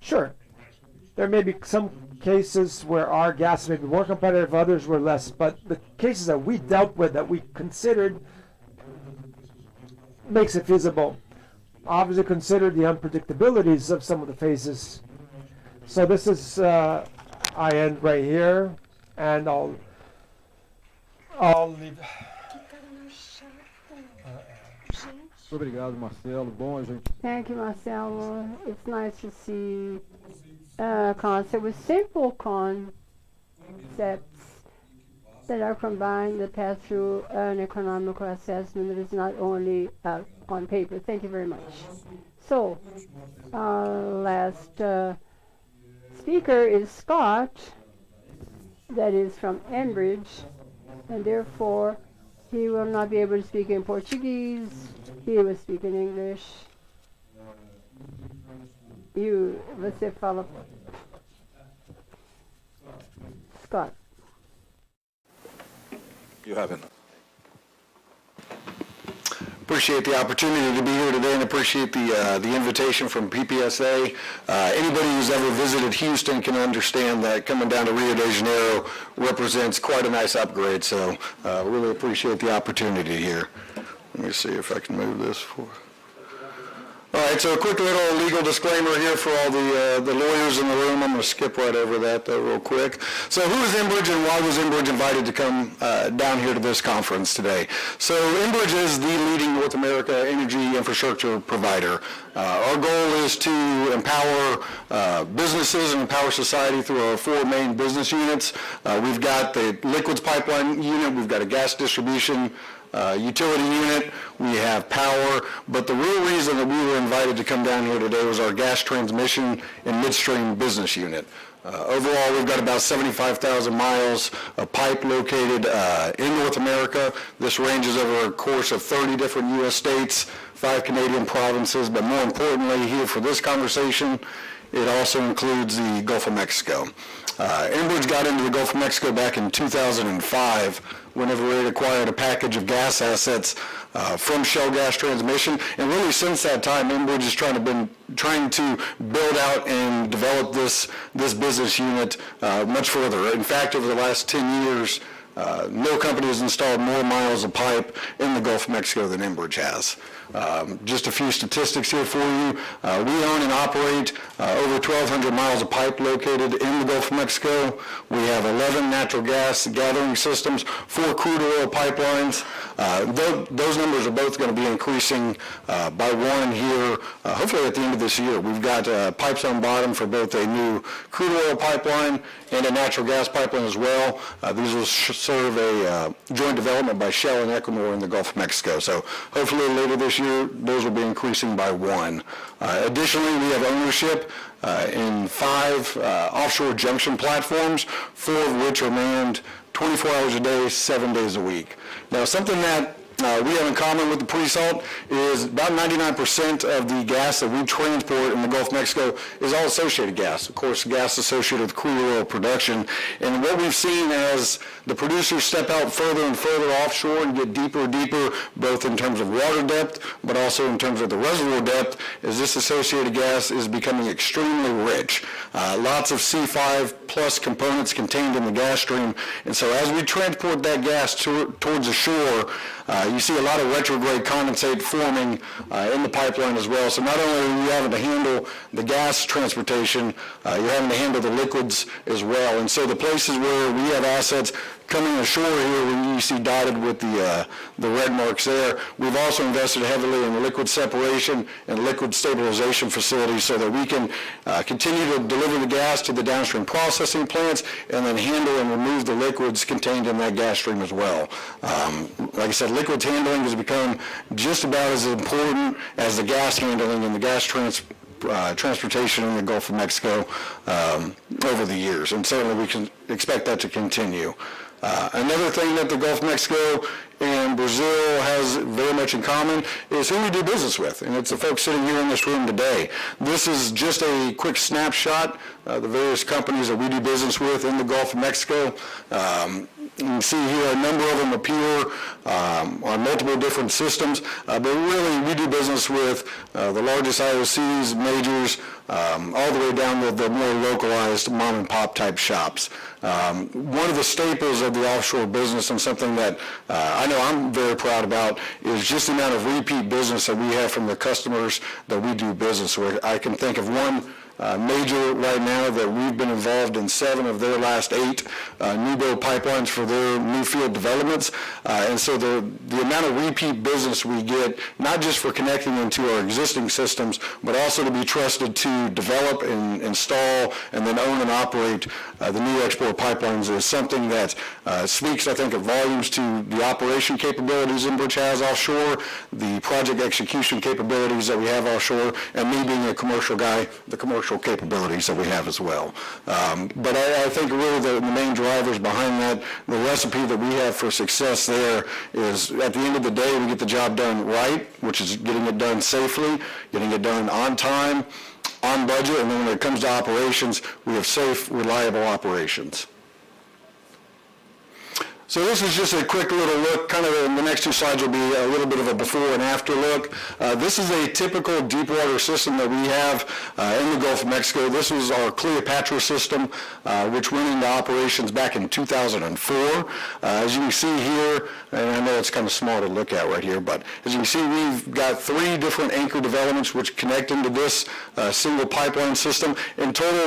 Sure, there may be some cases where our gas may be more competitive, others were less, but the cases that we dealt with, that we considered, makes it feasible. Obviously, consider the unpredictabilities of some of the phases. So this is, uh, I end right here, and I'll, I'll leave. Obrigado, Marcelo. Bom, gente. Thank you, Marcelo. It's nice to see uh, concept with simple concepts that are combined that pass through an economical assessment that is not only uh, on paper. Thank you very much. So, our last uh, speaker is Scott, that is from Enbridge, and therefore he will not be able to speak in Portuguese. He will speak in English. You, você fala. Scott. You haven't. Appreciate the opportunity to be here today and appreciate the, uh, the invitation from PPSA. Uh, anybody who's ever visited Houston can understand that coming down to Rio de Janeiro represents quite a nice upgrade, so uh, really appreciate the opportunity here. Let me see if I can move this forward. All right, so a quick little legal disclaimer here for all the, uh, the lawyers in the room. I'm going to skip right over that real quick. So who is Enbridge and why was Enbridge invited to come uh, down here to this conference today? So Enbridge is the leading North America energy infrastructure provider. Uh, our goal is to empower uh, businesses and empower society through our four main business units. Uh, we've got the liquids pipeline unit, we've got a gas distribution uh, utility unit, we have power, but the real reason that we were invited to come down here today was our gas transmission and midstream business unit. Uh, Overall, we've got about 75,000 miles of pipe located uh, in North America. This ranges over a course of 30 different U.S. states, five Canadian provinces, but more importantly, here for this conversation, it also includes the Gulf of Mexico. Uh, Enbridge got into the Gulf of Mexico back in 2005 whenever it acquired a package of gas assets uh, from Shell Gas Transmission. And really since that time, Enbridge has trying to been trying to build out and develop this this business unit uh, much further. In fact, over the last 10 years, uh, no company has installed more miles of pipe in the Gulf of Mexico than Enbridge has. Um, Just a few statistics here for you. Uh, We own and operate uh, over 1,200 miles of pipe located in the Gulf of Mexico. We have 11 natural gas gathering systems, four crude oil pipelines. Uh, tho- Those numbers are both going to be increasing uh, by one here, uh, hopefully at the end of this year. We've got uh, pipes on bottom for both a new crude oil pipeline and a natural gas pipeline as well. These will serve a joint development by Shell and Equinor in the Gulf of Mexico. So hopefully later this year, those will be increasing by one. Uh, Additionally, we have ownership uh, in five uh, offshore junction platforms, four of which are manned 24 hours a day, seven days a week. Now, something that uh, we have in common with the pre-salt is about 99% of the gas that we transport in the Gulf of Mexico is all associated gas. Of course, gas associated with crude oil production. And what we've seen as the producers step out further and further offshore and get deeper and deeper, both in terms of water depth, but also in terms of the reservoir depth, is this associated gas is becoming extremely rich. Uh, lots of C5 plus components contained in the gas stream. And so as we transport that gas to, towards the shore, uh, you see a lot of retrograde condensate forming uh, in the pipeline as well. So not only are you having to handle the gas transportation, uh, you're having to handle the liquids as well. And so the places where we have assets coming ashore here, where you see dotted with the, uh, the red marks there, we've also invested heavily in liquid separation and liquid stabilization facilities so that we can uh, continue to deliver the gas to the downstream processing plants and then handle and remove the liquids contained in that gas stream as well. Um, Like I said, liquids handling has become just about as important as the gas handling and the gas uh, transportation in the Gulf of Mexico um, over the years, and certainly we can expect that to continue. Uh, Another thing that the Gulf of Mexico and Brazil has very much in common is who we do business with, and it's the folks sitting here in this room today. This is just a quick snapshot of the various companies that we do business with in the Gulf of Mexico. Um, you can see here a number of them appear um, on multiple different systems, uh, but really we do business with uh, the largest IOCs, majors, um, all the way down to the more localized mom and pop type shops. Um, one of the staples of the offshore business and something that uh, I know I'm very proud about is just the amount of repeat business that we have from the customers that we do business with. I can think of one uh, major right now that we've been involved in seven of their last eight uh, new build pipelines for their new field developments. Uh, and so the, the amount of repeat business we get, not just for connecting into our existing systems, but also to be trusted to develop and install and then own and operate uh, the new export pipelines is something that uh, speaks, I think, of volumes to the operation capabilities Enbridge has offshore, the project execution capabilities that we have offshore, and me being a commercial guy, the commercial capabilities that we have as well. Um, But I, I think really the, the main drivers behind that, the recipe that we have for success there is, at the end of the day, we get the job done right, which is getting it done safely, getting it done on time, on budget, and then when it comes to operations, we have safe, reliable operations. So this is just a quick little look, kind of the next two slides will be a little bit of a before and after look. Uh, This is a typical deep water system that we have uh, in the Gulf of Mexico. This was our Cleopatra system, uh, which went into operations back in 2004. Uh, As you can see here, and I know it's kind of small to look at right here, but as you can see, we've got three different anchor developments which connect into this uh, single pipeline system. In total,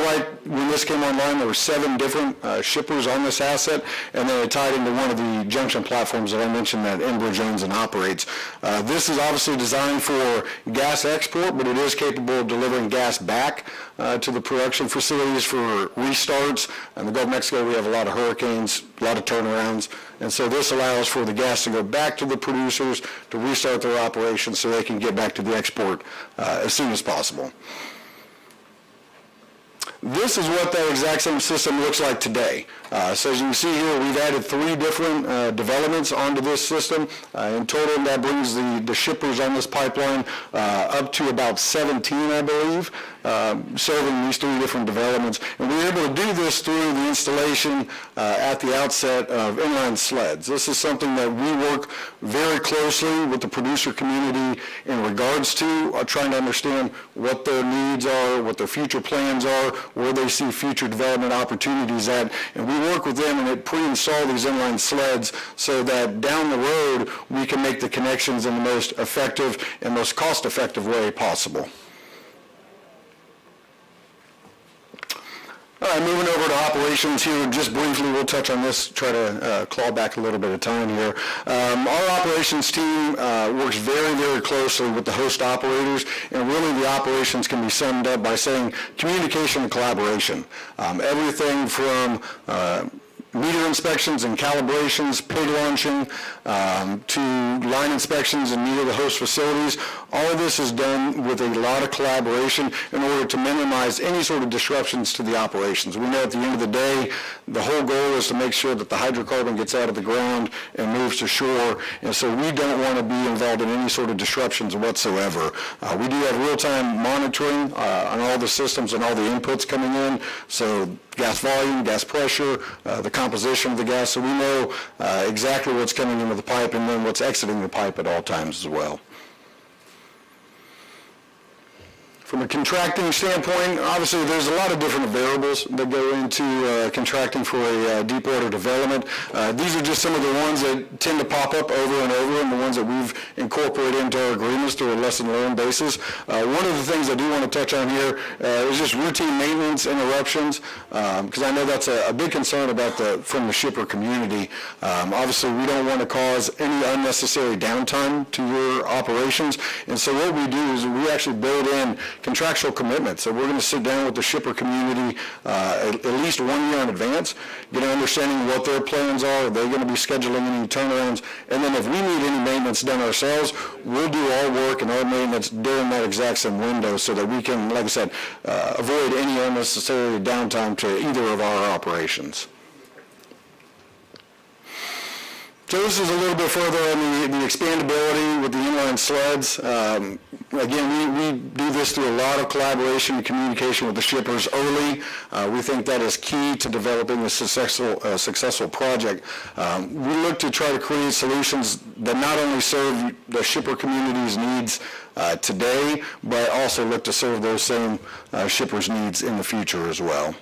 when this came online, there were seven different uh, shippers on this asset, and then it tied into one of the junction platforms that I mentioned that Enbridge owns and operates. Uh, This is obviously designed for gas export, but it is capable of delivering gas back uh, to the production facilities for restarts. In the Gulf of Mexico, we have a lot of hurricanes, a lot of turnarounds, and so this allows for the gas to go back to the producers to restart their operations so they can get back to the export uh, as soon as possible. This is what that exact same system looks like today. Uh, so as you can see here, we've added three different uh, developments onto this system. Uh, in total, that brings the, the shippers on this pipeline uh, up to about 17, I believe, um, serving these three different developments. And we were able to do this through the installation uh, at the outset of inline sleds. This is something that we work very closely with the producer community in regards to, uh, trying to understand what their needs are, what their future plans are, where they see future development opportunities at. And we work with them and it pre-install these inline sleds so that down the road, we can make the connections in the most effective and most cost-effective way possible. All right, moving over to operations here, just briefly, we'll touch on this, try to uh, claw back a little bit of time here. Um, Our operations team uh, works very, very closely with the host operators, and really the operations can be summed up by saying communication and collaboration. Um, Everything from uh, meter inspections and calibrations, pig launching, um, to line inspections in near the host facilities. All of this is done with a lot of collaboration in order to minimize any sort of disruptions to the operations. We know at the end of the day, the whole goal is to make sure that the hydrocarbon gets out of the ground and moves to shore, and so we don't want to be involved in any sort of disruptions whatsoever. Uh, we do have real-time monitoring uh, on all the systems and all the inputs coming in, so gas volume, gas pressure, uh, the composition of the gas, so we know uh, exactly what's coming into the pipe and then what's exiting the pipe at all times as well. From a contracting standpoint, obviously, there's a lot of different variables that go into uh, contracting for a uh, deep water development. Uh, These are just some of the ones that tend to pop up over and over, and the ones that we've incorporated into our agreements through a lesson learned basis. Uh, One of the things I do want to touch on here uh, is just routine maintenance interruptions, because I know that's a a big concern about the, from the shipper community. Um, Obviously, we don't want to cause any unnecessary downtime to your operations, and so what we do is we actually build in contractual commitments. So we're going to sit down with the shipper community uh, at, at least one year in advance, get an understanding what their plans are. Are they going to be scheduling any turnarounds? And then if we need any maintenance done ourselves, we'll do our work and our maintenance during that exact same window so that we can, like I said, uh, avoid any unnecessary downtime to either of our operations. So this is a little bit further on the, the expandability with the inline sleds. Um, again, we, we do this through a lot of collaboration and communication with the shippers early. Uh, we think that is key to developing a successful, uh, successful project. Um, we look to try to create solutions that not only serve the shipper community's needs uh, today, but also look to serve those same uh, shippers' needs in the future as well.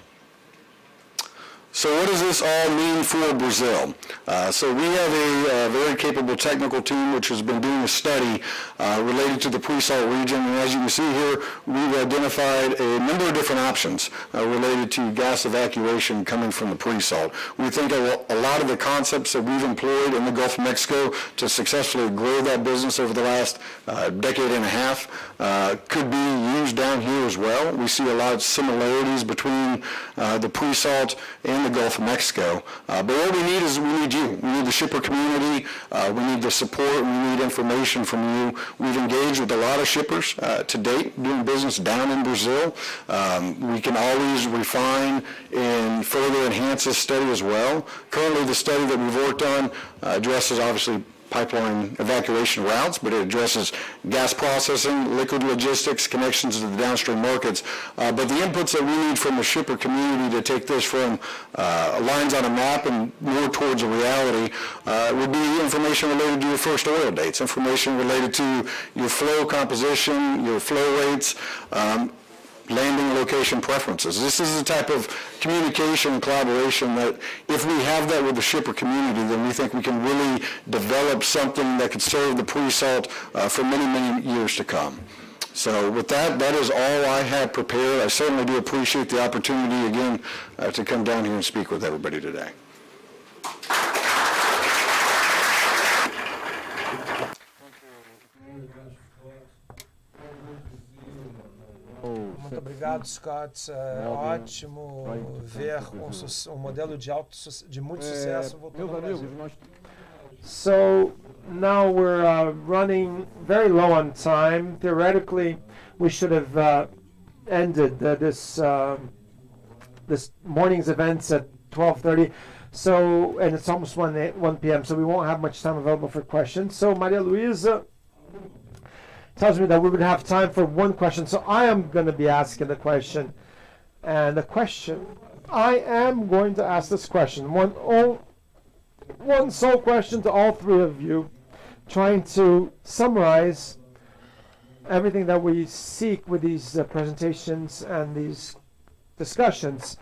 So what does this all mean for Brazil? Uh, so we have a uh, very capable technical team which has been doing a study uh, related to the pre-salt region. And as you can see here, we've identified a number of different options uh, related to gas evacuation coming from the pre-salt. We think a, a, lot of the concepts that we've employed in the Gulf of Mexico to successfully grow that business over the last uh, decade and a half uh, could be used down here as well. We see a lot of similarities between the pre-salt and the Gulf of Mexico. Uh, but what we need is we need you. We need the shipper community. Uh, we need the support. We need information from you. We've engaged with a lot of shippers uh, to date doing business down in Brazil. Um, we can always refine and further enhance this study as well. Currently, the study that we've worked on uh, addresses obviously pipeline evacuation routes, but it addresses gas processing, liquid logistics, connections to the downstream markets. Uh, but the inputs that we need from the shipper community to take this from uh, lines on a map and more towards a reality uh, would be information related to your first oil dates, information related to your flow composition, your flow rates, um, landing location preferences. This is the type of communication and collaboration that if we have that with the shipper community, then we think we can really develop something that could serve the pre-salt uh, for many, many years to come. So with that, that is all I had prepared. I certainly do appreciate the opportunity again uh, to come down here and speak with everybody today. Muito obrigado, Scott. É ótimo ver um, um modelo de, alto, de muito sucesso voltando ao Brasil. So now we're uh, running very low on time. Theoretically, we should have uh, ended uh, this um this morning's events at 12:30. So and it's almost 1 a- 1 p.m. So we won't have much time available for questions. So Maria Luisa tells me that we would have time for one question. So I am going to be asking the question, and the question I am going to ask this question one oh one sole question to all three of you, trying to summarize everything that we seek with these uh, presentations and these discussions.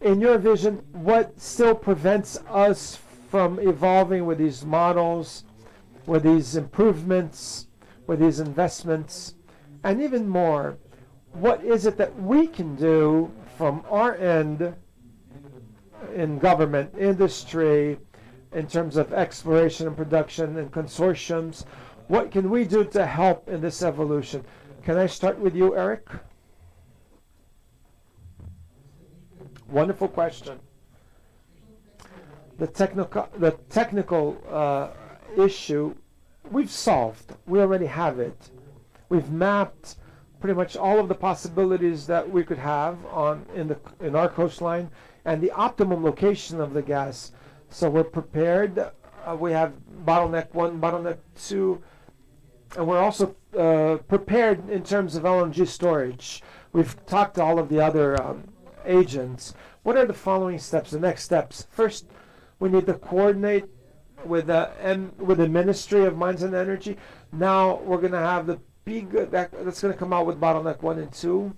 In your vision, what still prevents us from evolving with these models, with these improvements, with these investments, and even more, what is it that we can do from our end in government, industry, in terms of exploration and production and consortiums. What can we do to help in this evolution? Can I start with you, Eric? Wonderful question. The technical, the technical uh, issue, we've solved. We already have it. We've mapped pretty much all of the possibilities that we could have on in the in our coastline and the optimum location of the gas. So we're prepared. Uh, we have bottleneck one, bottleneck two, and we're also uh, prepared in terms of LNG storage. We've talked to all of the other um, agents. What are the following steps? The next steps. First, we need to coordinate with the M, with the Ministry of Mines and Energy. Now we're going to have the big that, that's going to come out with bottleneck one and two.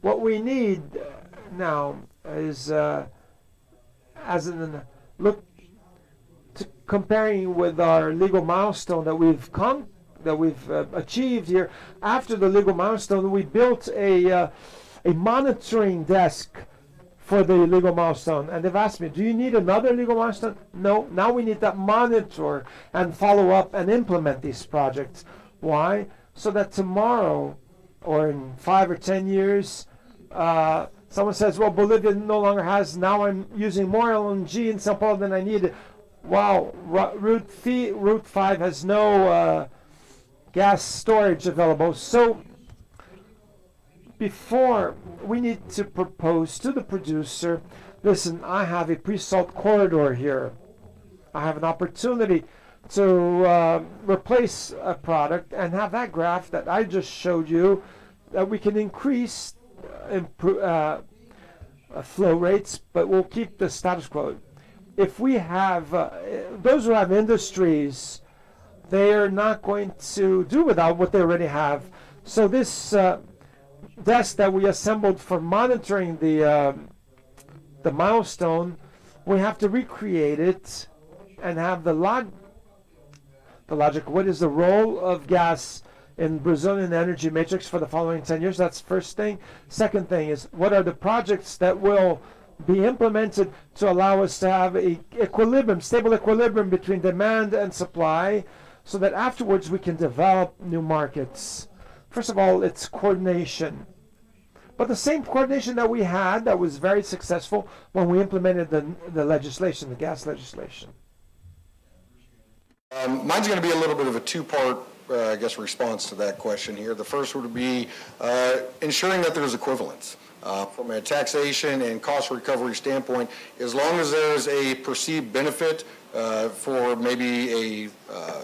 What we need now is uh, as in look to comparing with our legal milestone that we've come that we've uh, achieved here. After the legal milestone, we built a uh, a monitoring desk for the legal milestone, and they've asked me, "Do you need another legal milestone?" No. Now we need to monitor and follow up and implement these projects. Why? So that tomorrow, or in five or ten years, uh, someone says, "Well, Bolivia no longer has. Now I'm using more LNG in Sao Paulo than I needed." Wow, Route Route Five has no uh, gas storage available. So before we need to propose to the producer, listen, I have a pre-salt corridor here. I have an opportunity to uh, replace a product and have that graph that I just showed you that we can increase uh, uh, uh, flow rates, but we'll keep the status quo. If we have uh, those who have industries, they are not going to do without what they already have. So this uh, desk that we assembled for monitoring the um, the milestone, we have to recreate it and have the log the logic. What is the role of gas in Brazilian energy matrix for the following 10 years? That's first thing. Second thing is what are the projects that will be implemented to allow us to have a equilibrium, stable equilibrium between demand and supply, so that afterwards we can develop new markets. First of all, it's coordination. But the same coordination that we had that was very successful when we implemented the, the legislation, the gas legislation. Um, mine's going to be a little bit of a two-part, uh, I guess, response to that question here. The first would be uh, ensuring that there's equivalence. Uh, from a taxation and cost recovery standpoint, as long as there's a perceived benefit uh, for maybe a uh,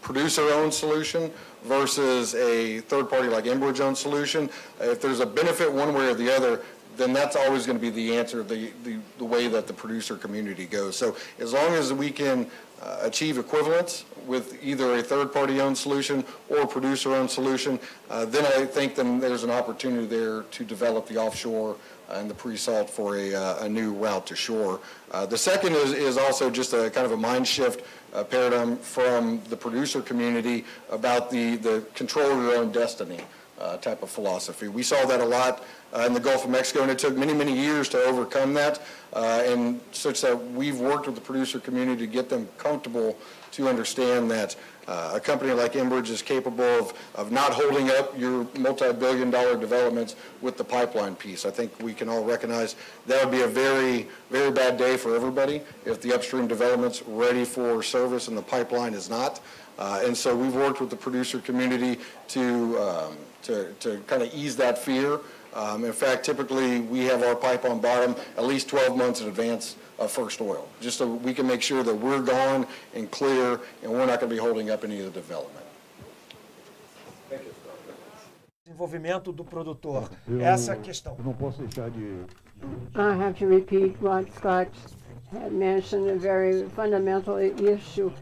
producer-owned solution versus a third party like Enbridge-owned solution, if there's a benefit one way or the other, then that's always going to be the answer, the, the, the way that the producer community goes. So as long as we can uh, achieve equivalence with either a third-party owned solution or a producer-owned solution, uh, then I think then there's an opportunity there to develop the offshore and the pre-salt for a, uh, a new route to shore. Uh, the second is, is also just a kind of a mind shift uh, paradigm from the producer community about the, the control of your own destiny uh, type of philosophy. We saw that a lot uh, in the Gulf of Mexico, and it took many, many years to overcome that, uh, and such that we've worked with the producer community to get them comfortable to understand that uh, a company like Enbridge is capable of, of not holding up your multi-billion dollar developments with the pipeline piece. I think we can all recognize that would be a very, very bad day for everybody if the upstream development's ready for service and the pipeline is not. Uh, and so we've worked with the producer community to, um, to, to kind of ease that fear. Um, in fact, typically we have our pipe on bottom at least 12 months in advance of first oil, just so we can make sure that we're gone and clear and we're not going to be holding up any of the development. Desenvolvimento do produtor. Eu, Essa é a questão. eu não posso deixar de I have to repeat what Scott had mentioned, a very fundamental issue.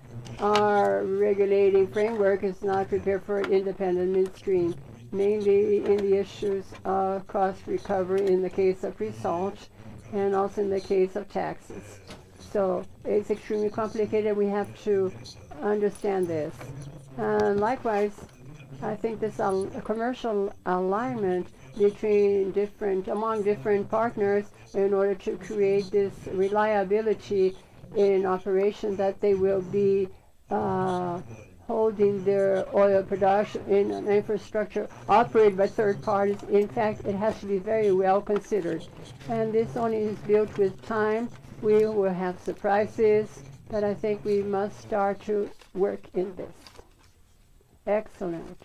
Our regulating framework is not prepared for an independent midstream, mainly in the issues of cost recovery in the case of pre-salt and also in the case of taxes. So it's extremely complicated. We have to understand this. And likewise, I think this al- commercial alignment between different among different partners in order to create this reliability in operation that they will be uh, holding their oil production in an infrastructure operated by third parties. In fact, it has to be very well considered. And this only is built with time. We will have surprises, but I think we must start to work in this. Excellent.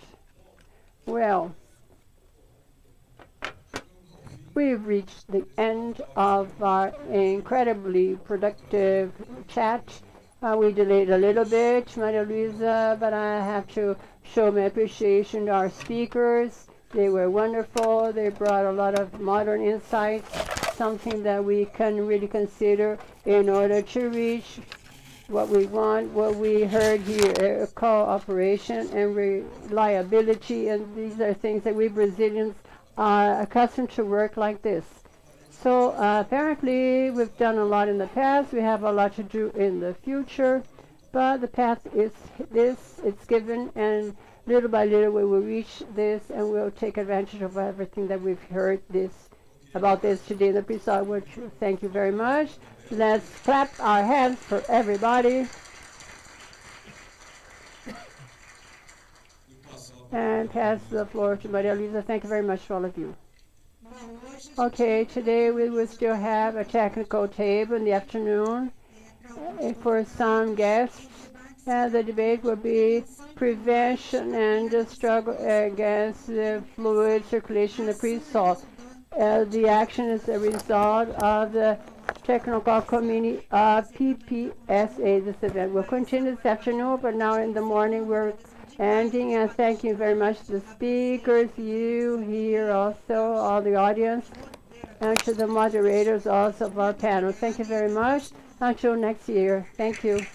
Well, we've reached the end of our incredibly productive chat. Uh, we delayed a little bit, Maria Luisa, but I have to show my appreciation to our speakers. They were wonderful. They brought a lot of modern insights, something that we can really consider in order to reach what we want, what we heard here, uh, cooperation and reliability, and these are things that we Brazilians are accustomed to work like this. So uh, apparently we've done a lot in the past, we have a lot to do in the future, but the path is this, it's given, and little by little we will reach this and we'll take advantage of everything that we've heard this about this today in the piece. I would thank you very much. Let's clap our hands for everybody. And pass the floor to Maria Luisa. Thank you very much to all of you. Okay, today we will still have a technical table in the afternoon uh, for some guests. Uh, the debate will be prevention and the struggle against the fluid circulation in the pre-salt. Uh, the action is a result of the technical committee of PPSA. This event will continue this afternoon, but now in the morning we're ending. And thank you very much to the speakers, you here also, all the audience, and to the moderators also of our panel. Thank you very much. Until next year. Thank you.